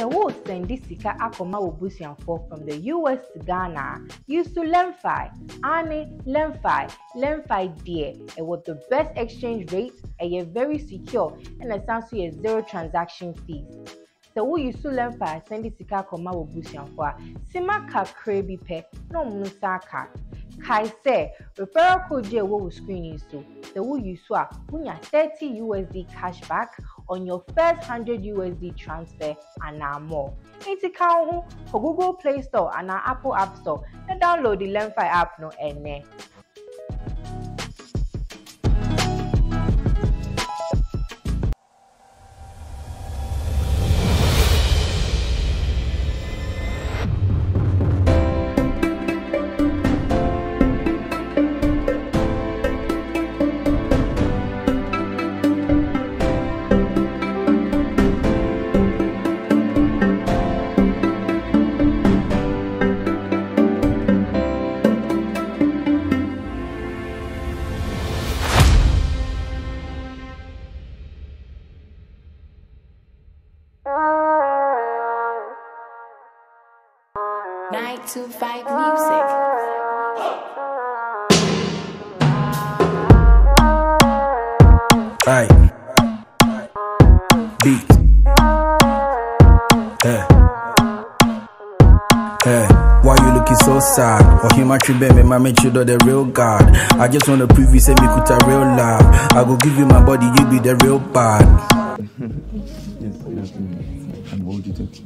the word sendi sika akoma obusianfo from the US to Ghana use to Lemfi, Ani Lemfi, Lemfi dear. It was the best exchange rate and you're very secure and it sounds to zero transaction fees. sɛ woyi so lɛmfa asɛn de sika akɔma wɔ busuafoɔ a sima kakraa bi pɛ na ɔmo nsa aka Kaise, referral code Jewo will screen you so. The will you swap when 30 USD cashback on your first 100 USD transfer and now more. Inti kawo for Google Play Store and Apple App Store and download the LenFi app no ene. You looking so sad? Or him actually be me, my make sure the real God. I just wanna prove you say me could a real love. I go give you my body, you be the real bad. Yes, yes. And what would you take?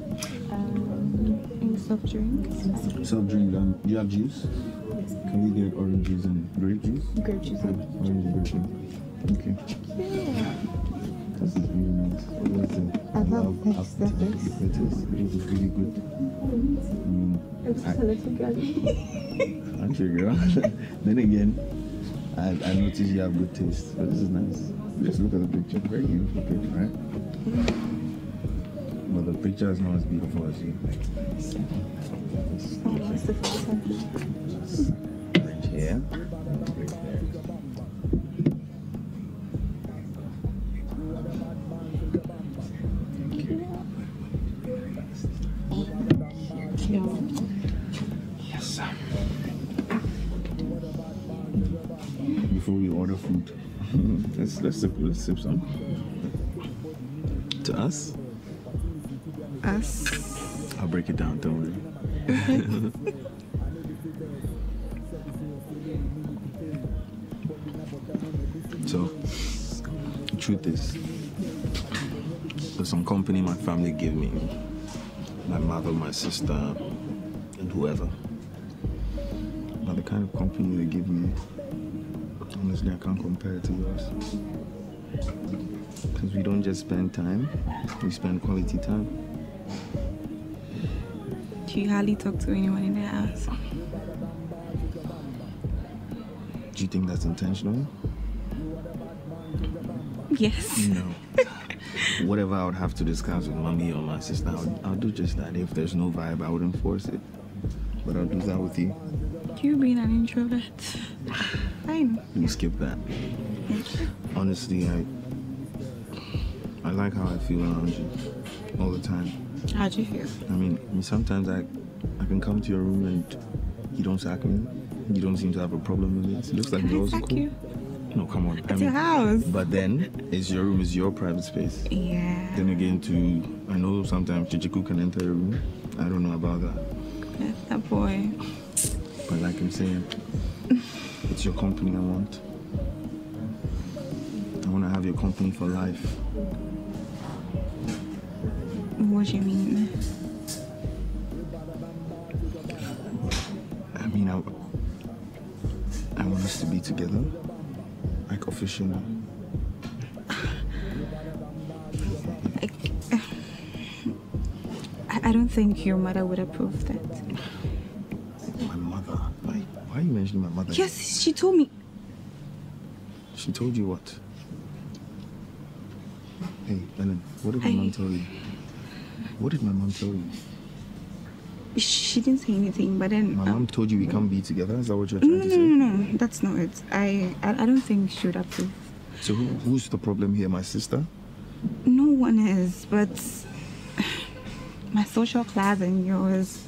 Um, soft drinks. Soft drink. Um, do you have juice? Can we get orange juice and grape juice? Grape juice. Orange and grape juice. Okay. This is really nice. It? I love I've service. tasted It is. It is really good. I mean, It's just a little girly. aren't you, girl? then again, I, I noticed you have good taste. But this is nice. Just look at the picture. Very beautiful picture, right? But the picture is not as beautiful as you. Oh, that's the first time. Right here. Right there. Food, let's let's sip, let's sip some. To us, Us. I'll break it down. Don't worry. so, the truth is, there's some company my family give me, my mother, my sister, and whoever. But the kind of company they give me, honestly, I can't compare it to yours. Because we don't just spend time, we spend quality time. Do you hardly talk to anyone in the house? Do you think that's intentional? Yes. No. Whatever I would have to discuss with mommy or my sister, I'll, I'll do just that. If there's no vibe, I wouldn't force it. But I'll do that with you. You being an introvert. Fine. You skip that. Honestly, I I like how I feel around you all the time. How do you feel? I mean, I mean, sometimes I I can come to your room and you don't sack me. You don't seem to have a problem with it. It looks like Can I yours sack cool. you? No, come on. It's your house. But then, it's your room, it's your private space. Yeah. Then again, to I know sometimes Kyekyeku can enter a room. I don't know about that, That's that boy. but like I'm saying, it's your company I want. I want to have your company for life. What do you mean? I mean, I, I want us to be together, like officially. I, I don't think your mother would approve that. Why? Why are you mentioning my mother? Yes, she told me. She told you what? Hey, Ellen, what did my I- mom tell you? What did my mom tell you? She didn't say anything, but then. My um, mom told you we can't be together. Is that what you're trying no, to say? no, no, no. That's not it. I, I, I don't think she would approve. So who, who's the problem here? My sister? No one is, but my social class and yours.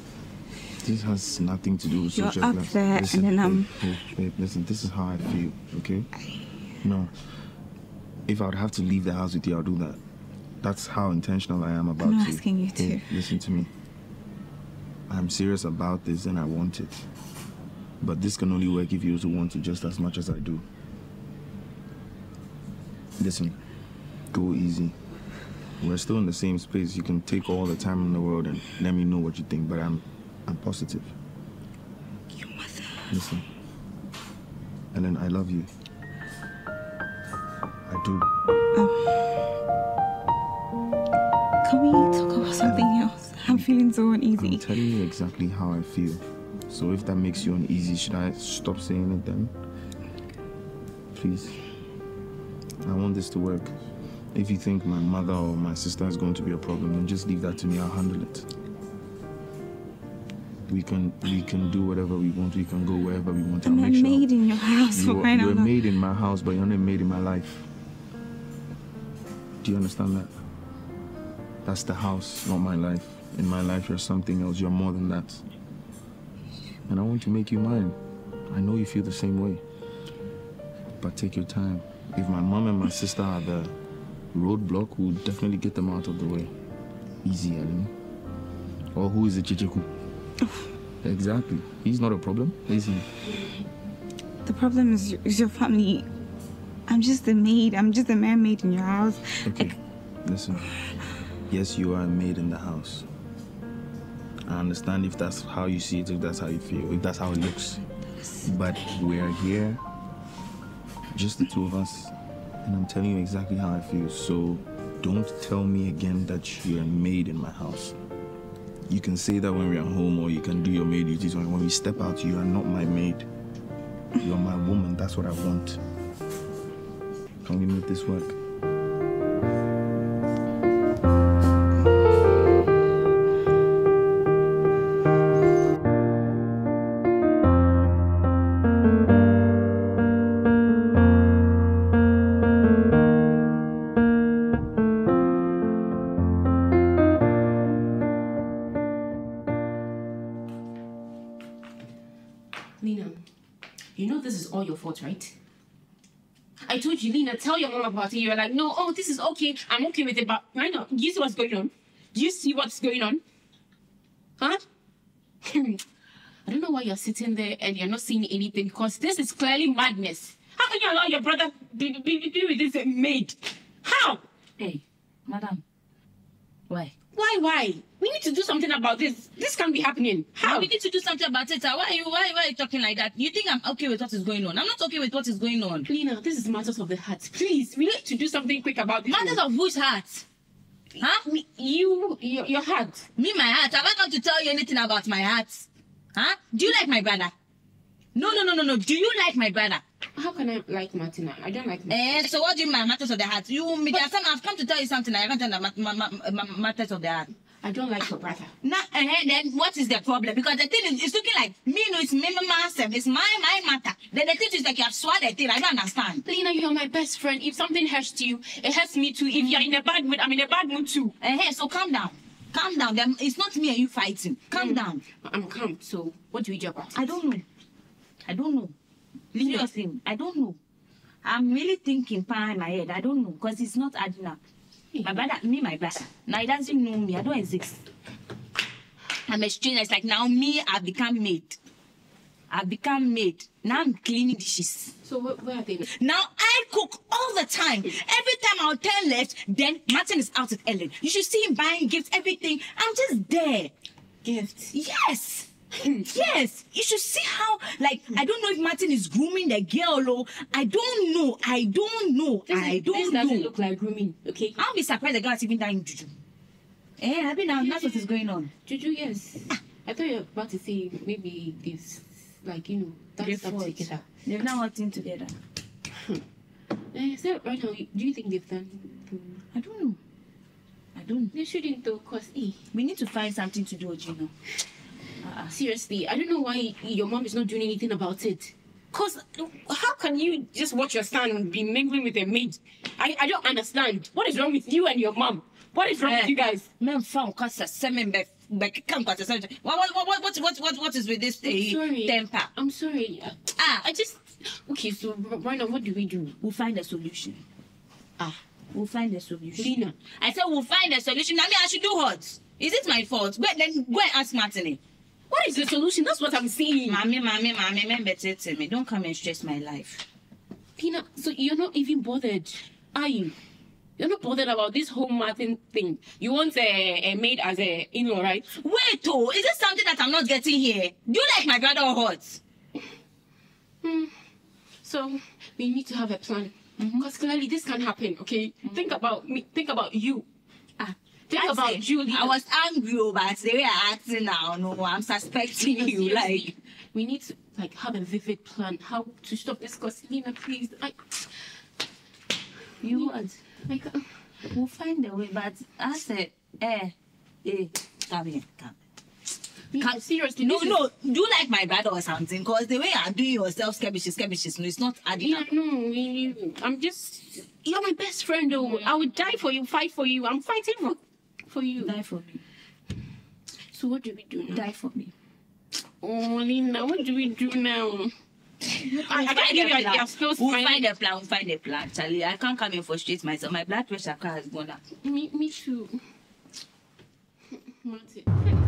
This has nothing to do with You're social up class. there, and then I'm- babe, babe, babe, listen, this is how I feel, okay? No. If I would have to leave the house with you, I'll do that. That's how intentional I am about I'm not to. asking you Hey, to. listen to me. I'm serious about this and I want it. But this can only work if you also want it just as much as I do. Listen, go easy. We're still in the same space. You can take all the time in the world and let me know what you think, but I'm I'm positive. Your mother. Listen. And then I love you. I do. Um, can we talk about something else? I'm feeling so uneasy. I'm telling you exactly how I feel. So if that makes you uneasy, should I stop saying it then? Please. I want this to work. If you think my mother or my sister is going to be a problem, then just leave that to me. I'll handle it. We can we can do whatever we want. We can go wherever we want. I'll I'm a make sure. maid in your house for You are, you're made in my house, but you're not made in my life. Do you understand that? That's the house, not my life. In my life, you're something else. You're more than that. And I want to make you mine. I know you feel the same way. But take your time. If my mom and my sister are the roadblock, we'll definitely get them out of the way. Easy, Eleni. Or who is it, Kyekyeku? exactly. He's not a problem, is he? The problem is your, is your family. I'm just a maid. I'm just a mermaid in your house. Okay, listen. Yes, you are a maid in the house. I understand if that's how you see it, if that's how you feel, if that's how it looks. But we're here, just the two of us, and I'm telling you exactly how I feel. So don't tell me again that you're a maid in my house. You can say that when we're at home, or you can do your maid duties. When we step out, you are not my maid. You're my woman. That's what I want. Can we make this work? Lina, you know this is all your fault, right? I told you, Lina, tell your mom about it. You were like, no, oh, this is okay. I'm okay with it. But right now, do you see what's going on? Do you see what's going on? Huh? I don't know why you're sitting there and you're not seeing anything because this is clearly madness. How can you allow your brother be, be, be with this maid? How? Hey, madam. Why? Why, why? We need to do something about this. This can't be happening. How? We need to do something about it. Why are you why, why are you talking like that? You think I'm okay with what is going on? I'm not okay with what is going on. Lina, this is matters of the heart. Please, we need to do something quick about this. Matters of whose heart? Huh? Me- you, your, your heart. Me, my heart. Have I come to tell you anything about my heart? Huh? Do you like my brother? No, no, no, no, no. Do you like my brother? How can I like Martina? I don't like Martina. Eh, so what do you mean by matters of the heart? You, me, there are some, I've come to tell you something. I haven't done the ma- ma- ma- ma- matters of the heart. I don't like your brother. Now, uh, then what is the problem? Because the thing is, it's looking like me, no, it's me, myself, it's my, my matter. Then the thing is like you have swallowed the thing. I don't understand. Lina, you're my best friend. If something hurts you, it hurts me too. If you're in a bad mood, I'm in a bad mood too. Uh, hey, so calm down. Calm down. Then it's not me and you fighting. Calm down. I'm calm. So, what do we do about it? I don't know. I don't know. Seriously, I don't know. I'm really thinking in my head. I don't know because it's not adding up. My brother, me, my brother. Now he doesn't know me. I don't exist. I'm a stranger. It's like now me, I've become maid. I've become maid. Now I'm cleaning dishes. So, where, where are they? Now I cook all the time. Every time I'll turn left, then Martin is out with Ellen. You should see him buying gifts, everything. I'm just there. Gifts. Yes. yes. You should see how, like, I don't know if Martin is grooming the girl or I don't know. I don't know. This, I don't this know. doesn't look like grooming, okay? I'll be surprised the girl is even dying juju. Eh, I mean, now that's what is going on. Juju, yes. I thought you were about to say maybe this, like, you know, that They've together. They've now working together. Eh, so right now, do you think they've done? I don't know. I don't. They shouldn't though, cause eh, We need to find something to do, Gina. Seriously, I don't know why your mom is not doing anything about it. Cause how can you just watch your son be mingling with a maid? I, I don't understand. What is wrong with you and your mom? What is wrong with you guys? Men found cause seven be be can cause. What what what what what what what is with this I'm uh, sorry. temper? I'm sorry. Ah. I just okay. So right now, what do we do? We'll find a solution. Ah, we'll find a solution. Lina. I said we'll find a solution. I mean, I should do what? Is it my fault? But then go and ask Martini. What is the solution? That's what I'm saying. Mommy, mommy, mommy, remember to me. Don't come and stress my life. Tina, so you're not even bothered, are you? You're not bothered about this whole Martin thing. You want a, a maid as a in-law, right? Wait, oh, is this something that I'm not getting here? Do you like my brother or what? Hmm. So we need to have a plan. Mm-hmm. Because clearly this can happen, okay? Mm-hmm. Think about me. Think about you. Think I about Julie. I was angry, oh, but the way I acting now, no, I'm suspecting you. Like, we need to like have a vivid plan how to stop this. Cause Lina, please, I, you what? like, uh, We'll find a way, but I said, eh, eh, come here, come. Lina, seriously, No, no, do like my brother or something? Because the way you're doing yourself, skirmishes, skirmishes, no, it's not adding Yeah, up. no, I'm just. You're my best friend, though. I would die for you, fight for you. I'm fighting for, for you. Die for me. So what do we do now? Die for me. Oh, Lina, what do we do now? I, I We'll can't give you find a your plan. We'll find a plan. We'll find a plan, Charlie. I can't come and frustrate myself. My blood pressure has gone up. Me, me too. Martin.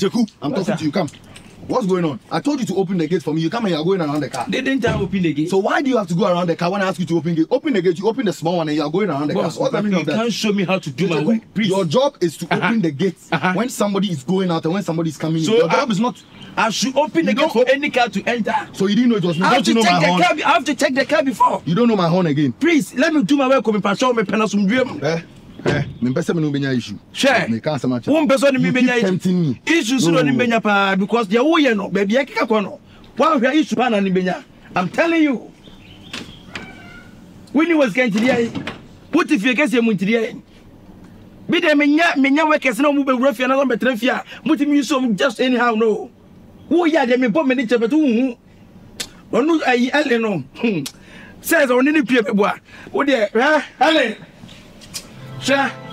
Checheku, I'm talking to you. Come. What's going on? I told you to open the gate for me. You come and you're going around the car. Didn't I open the gate? So why do you have to go around the car when I ask you to open gate? Open the gate, you open the small one and you're going around the Boss, car. What's the you meaning of that? can't show me how to do my work. Please. Your job is to Uh-huh. open the gate Uh-huh. when somebody is going out and when somebody is coming So in. Your I- job is not. I should open the You gate for any car to enter. So you didn't know it was me. I have Don't to you check my the horn? car. I have to check the car before. You don't know my horn again. Please let me do my work. Come show me pen some dream. Eh? Eh, mempɛ mene wobɛnya issue. Paa because deɛ woyɛ no baabi ɛkeka kɔ no woahwɛ issue paa na ne bɛnya am telling you. Woni wasika ntideɛ wote fie kɛseɛ mu ntideɛ bi dɛ menya menya wɛkɛse na ɔmu bɛwura fie na mbɛtena fie a motumi use ɔm just anyhow no. Woyɛ adeɛ mebɔ mene kyɛ bɛto wohu. Ɔno ayi ale no hmm, sɛ sɛ ɔne ne pie bɛboa. Wodeɛ ɛle 是啊。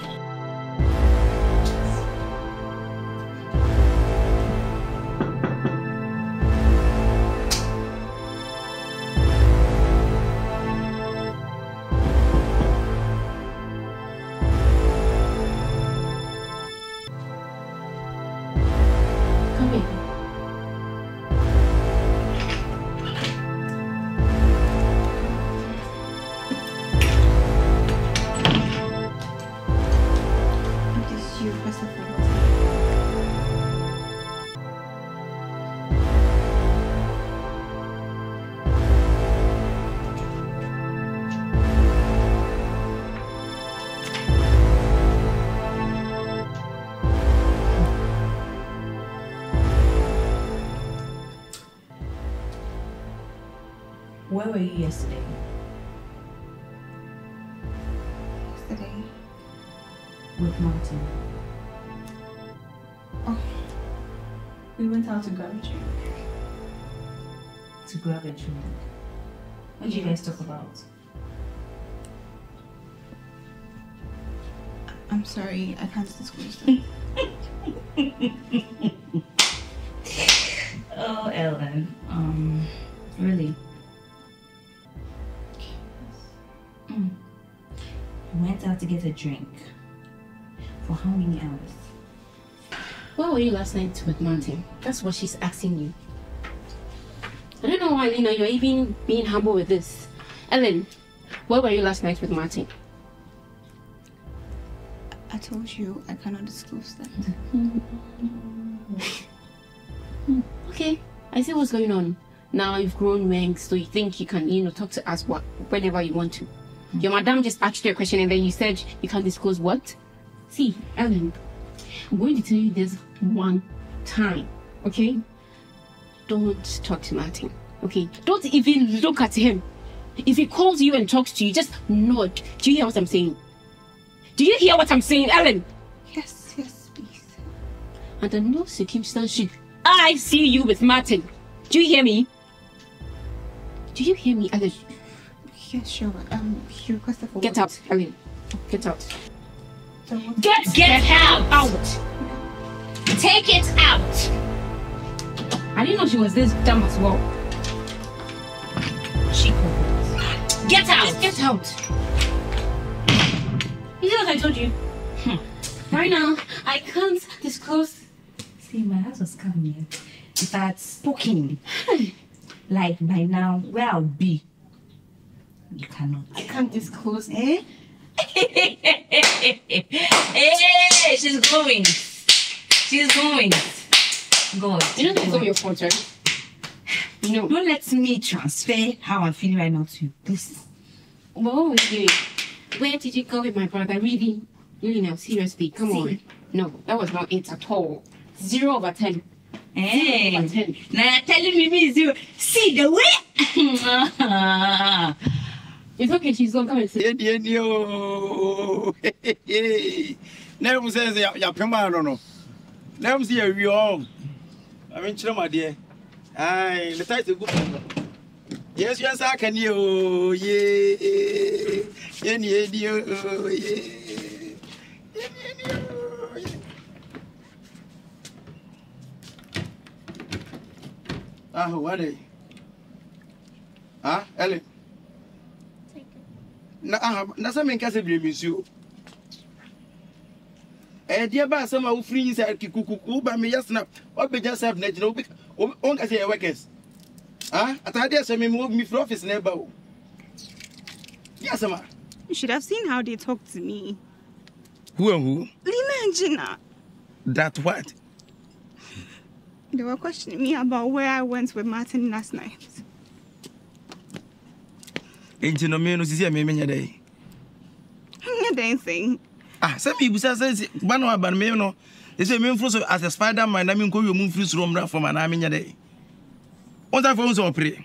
Where were you yesterday? Yesterday. With Martin. Oh, We went out to grab a drink. To grab a drink. What did you guys talk about? I'm sorry. I can't disclose that. oh, Ellen. Um, really? Went out to get a drink. For how many hours? Where were you last night with Martin? That's what she's asking you. I don't know why, Lina, you're even being humble with this. Ellen, where were you last night with Martin? I told you I cannot disclose that. Okay, I see what's going on. Now you've grown wings, so you think you can, you know, talk to us what whenever you want to. Your madam just asked you a question and then you said you can't disclose what? See, Ellen, I'm going to tell you this one time, okay? Don't talk to Martin, okay? Don't even look at him. If he calls you and talks to you, just nod. Do you hear what I'm saying? Do you hear what I'm saying, Ellen? Yes, yes, please. Under no circumstance should I see you with Martin. Do you hear me? Do you hear me, Ellen? Yes, sure. Um, he requested for Get what? out, Ellen. Get out. So what- Get get out! Out! Take it out! I didn't know she was this dumb as well. She Get out! Get out! You know what I told you? Right now, I can't disclose. See, my house was coming here. If I had spoken, like by now, where I'll be, you cannot. I can't disclose. Eh? hey, she's going. She's going. God. You know that's all your fault, right? No. Don't let me transfer how I'm feeling right now to you, please. What was you? Where did you go with my brother? Really? Really now, seriously, come on. No, that was not it at all. Zero over ten. Hey. Zero over ten. Now you're telling me me zero. See the way. It's okay, she's gone. Come and sit. Yeah, yeah, no. Never says your prima, no, no. Never see a real. I mean, chill, my dear. Aye, the title good. Yes, yes, I can you. Yeah, yeah, yeah, yeah, yeah. Ah, what are they? Ah, Ellen. Na aha na sɛ menka sɛ bire me nsuo ɛyɛ deɛ ba asɛm a wofiri yi sɛ kikukuku woba meyɛ snap wabɛgya snap no agyina wonka sɛ yɛ workers. Ah ataadeɛ sɛ me mefiri office na ɛba o yɛ asɛm a. You should have seen how they talked to me. who and who? Lina and Gina. that what? They were questioning me about where I went with Martin last night. Enti no me no sisi a memenyɛ dɛ You didn't say. ah sɛ mebusa sɛ ba no aba no me no ɛsɛ memforo so as a spider man na menkɔwie mu mfiri soro mmra fam anaa menyɛ dɛ wonsa hu sɛ ɔpere.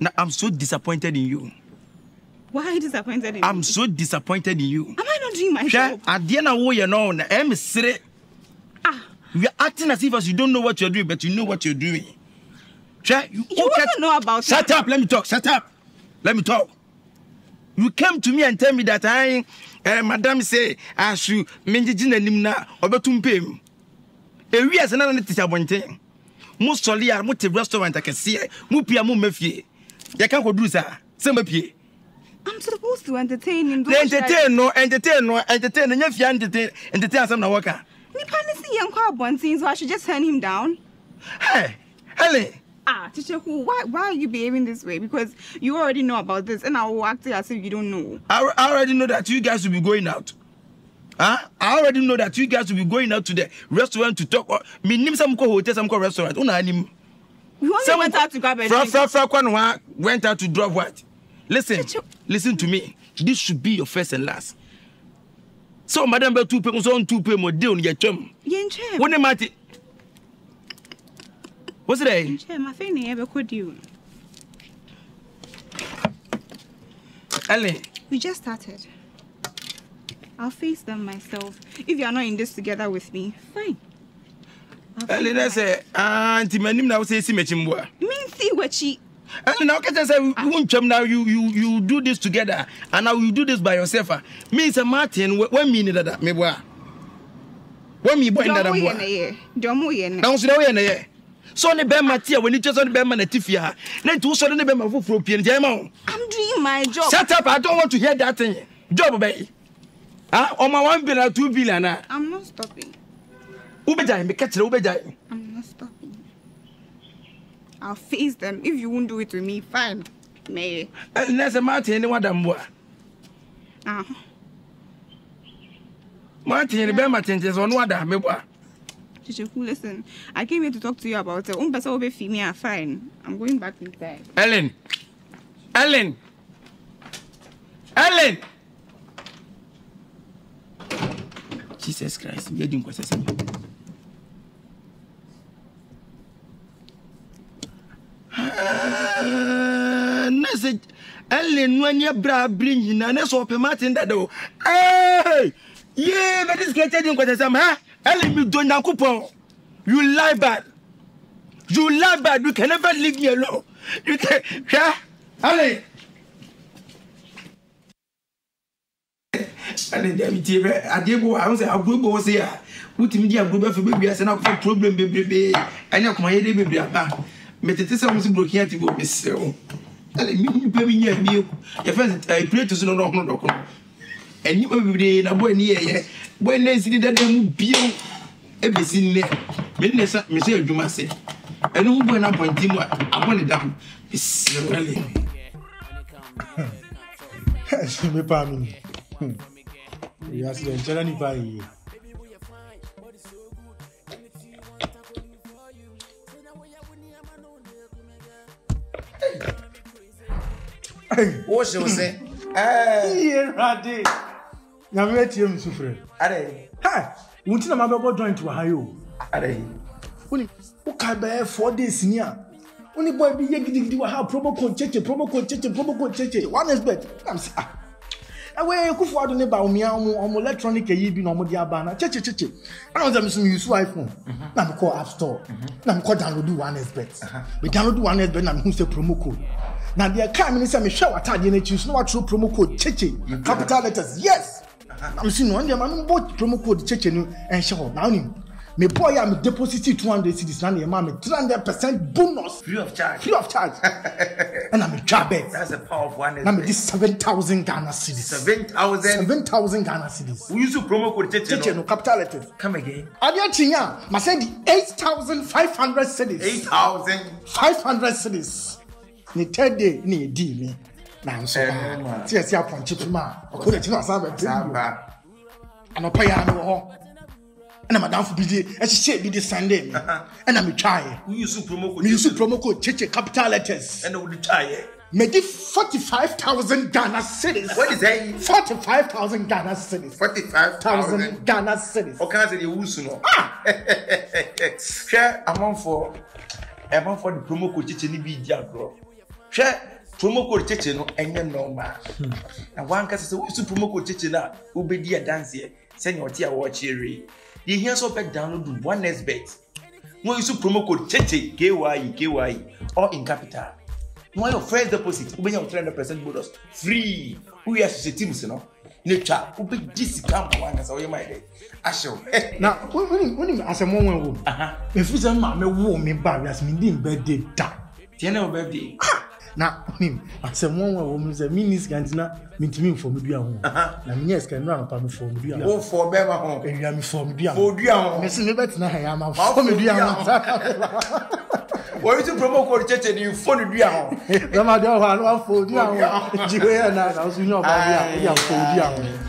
Na i'm so disappointed in you. Why are you disappointed in i'm me? so disappointed in you. Am I not doing my job? adeɛ na woyɛ no na me sere Ah, you are acting as if as you don't know what you're doing but you know what you're doing. Hwɛ you, you okay. know about shut up let me talk shut up let me talk. You came to me and tell me that i uh, madam say i should mengyegye n'anim na ɔbɛto mpam ewi ase na na ne tete abɔnten mo sɔle a mote restaurant akɛseɛ mo pia mo mma fie yɛka kɔduru saa sɛ mapie I'm supposed to entertain him. I- entertain no entertain no entertain no nyɛ fia entertain entertain asɛm na wɔka Nipa ne si yɛn kɔ abɔnten, so I should just turn him down. hey helen Ah, Teacher, who? Why? Why are you behaving this way? Because you already know about this, and I will act as if you don't know. I, I already know that you guys will be going out. Huh? I already know that you guys will be going out to the restaurant to talk. Me nim some ko hotel, some ko restaurant. Una anim. Only Some went out to grab a fra, fra, fra, kwa went out to drop what? Listen, listen to me. This should be your first and last. So, madam, be two people, so on two people, deal your chum. Yenche. What am I? What's today? Ellen. We just started. I'll face them myself. If you are not in this together with me, fine. Ellen, I say, Auntie, ah, my name now says Simechimbua. Mean see what she. Ellen, now can I say, ah. won't now you you you do this together, and now you do this by yourself. Ah. Means a Martin, when me need that, me boy. When me boy in that boy. Don't move in. Don't so now, yeah sɔɔ ne bɛrima ti a w'ani kyɛ sɔɔ ne bɛrima na ti fie ha ne ti wosɔ ne bɛrima foforɔ pie ne ma o. i'm doing my job. shut up i don't want to hear that thing job bɛ yi ah ɔma one billion two billion na. i'm not stopping. wobɛgya yi meka kyerɛ wobɛgya yi. i'm not stopping. i'll face them if you won't do it with me fine. mɛyɛ. ɛ eh, nɛsɛ maa tɛn ne wa da mbɔ a. Ah. maa tɛn ne bɛrima tɛntɛn sɛ ɔno wa da mbɛ bɔ. Chicheku, listen, I came here to talk to you about uh, it. Umbesa will be female, ah, fine. I'm going back inside. Ellen! Ellen! Ellen! Jesus Christ, me doing kwese se. Ah, na se Ellen no anya bra bring nyina na so pe Martin that. o. Hey! Yeah, but this creature doing kwese se. Huh? Elimi do Nyankopon. You lie bad. You lie bad. You can never leave me alone. You can yeah. Ale. Ale dem ti be adebo I won say agbo wo say ah. Wutimi di agbo be fe bebi ase na ko problem bebrebe. Anya kuma ye de bebre aba. Metete se mo si broken ati bo besew. Ale mi ni pe mi nya mi o. Your friends I pray to so no no no ɛnyima bebree na bɔn ni yɛyɛ bɔn ne dada mu biew ebisi nnɛ mɛ nnɛ sa mɛ sɛ adwuma sɛ ɛnu bɔn na pɔnti mu a abɔ ne da ho esiri wale. ɛsɛ mi pa mi hmm. ni yasi yɛn kyerɛ nipa yi. Hey. Hoje você. É. Irradei nyame atie me so frɛ adɛ ha wo nti na mabɛbɔ joint wɔ ha yi o? Wone woka bɛyɛ four days ni a? Wone boy bi yɛ gidigidi wɔ ha promo code kyekye promo code kyekye promo code kyekye one expert nam sɛ ah. Ɛwɛ kufu ado ne ba omia ɔmo ɔmo electronic ɛyi bi na ɔmo de aba na. Kyekye kyekye ɛna ɔsɛ mi so mi use iphone. Na mi kɔ app store. Na mi kɔ download one expert mi download one expert na mi hu sɛ promo code. Na deɛ kaa mi ni sɛ mi hwɛ w'ataadeɛ n'akyi so na watwerɛ promo code kyekye capital letters. Yes na mi si no ɔno deɛ ma mi bɔ promo code kyekye no ɛnhyɛ hɔ na ɔnim me boy a me deposit two hundred cedis na me three hundred percent bonus. Free of charge. Free of charge. Ɛna me twa bet that's power of one na me di seven thousand ghana cedis seven thousand? Seven thousand ghana cedis we use promo code cheche cheche no? capital letters. Come again. Adeɛ kyinya ma send di eight thousand five hundred cedis eight thousand. Five hundred cedis ne third day ne yɛ di mi nanso ah, tiɛ si apɔnkye tuma ɔkɔ n'akyi na ɔsan bɛ tiri anɔpa yi ano wɔ hɔ ɛna madamfo bi de ɛhyehyɛ bi de sunday mi ɛna mi twa yɛ mi yusu promo code Cheche capital letters ɛna o de twa yɛ medi forty five thousand ghana cedis. what is that. forty five thousand ghana cedis. forty five thousand ghana cedis. ɔkan sɛ de wusu nɔ. Ah! hwɛ amanfo amanfo de promo code Cheche ni bi di agorɔ hwɛ promo code cheche no ɛnyɛ nɔɔma na wankasa sɛ wosu promo code cheche no a wobɛdi adanseɛ sɛnea ɔte a wɔɔkyerɛ deɛ hia sɛ wobɛ download one bet. Na wɔyusu promo code cheche kyi kyi all in capital. Na wɔyɛ first deposit wobɛnya wo 300 percent bonus free. Woyɛ ahyehyɛ teams no ne twa wobɛgye sika mpa wankasa woyɛ ma dɛ ahyew Na woni woni asɛm wɔn wɔ. Aha. Efi sɛ maame wo me ba wiase me di birthday da. tiɛ na wo birthday na asɛm wɔn a wɔn sɛ mini scan ti na mintimi nfɔmu dua ho na mi nyɛ scan nura napa mi fɔmu dua ho. o fɔ bɛɛ ma hɔn. ewia mi fɔmu dua ho. o dua ho. mɛ sin mi bɛ tena ha ya ma fɔmu dua ho. o yi ti promo code kyekye ni fɔmu dua ho. bɛɛ ma dua ho a ni wa fɔmu dua ho jiwe yɛ na na o sun yɛ ɔba dua ho o yà fɔmu dua ho.